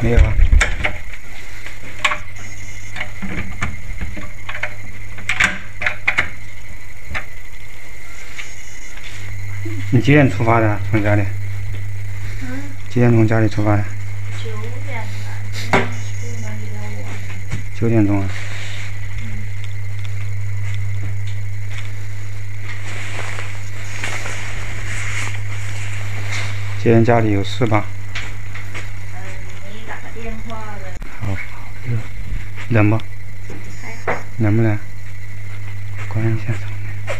没有啊。你几点出发的？从家里？几点从家里出发的？九点钟啊。今天家里有事吧。电话的。好，好热，冷不？还好。冷不冷？关一下窗门。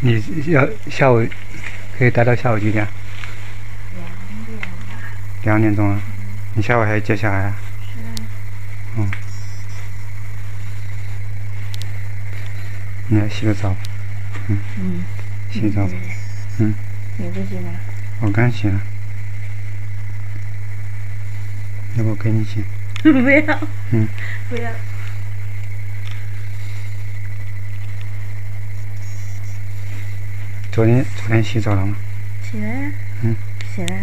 你要下午可以待到下午几点？两点。两点钟啊？你下午还要接小孩啊？是啊。嗯。你要洗个澡。嗯。嗯。洗澡吧。嗯。你不洗吗？我刚洗了。要不我给你钱？不要。嗯。不要。昨天昨天洗澡了吗？洗了呀。嗯。洗了。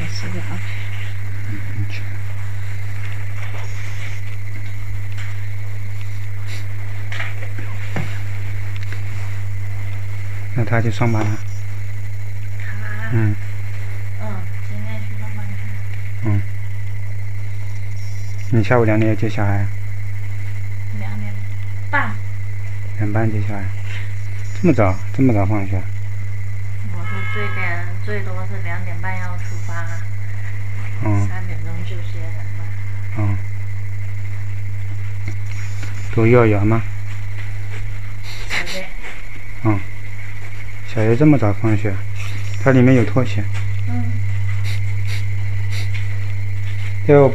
来洗澡。嗯，去。那他去上班了？他。嗯。嗯，今天去上班去。嗯。你下午两点要接小孩？两点半。两半接小孩？这么早？这么早放学？我说最点最多是两点半要出发。嗯。三点钟就接人了。嗯。读幼儿园吗？嗯。小学这么早放学？它里面有拖鞋。嗯。就。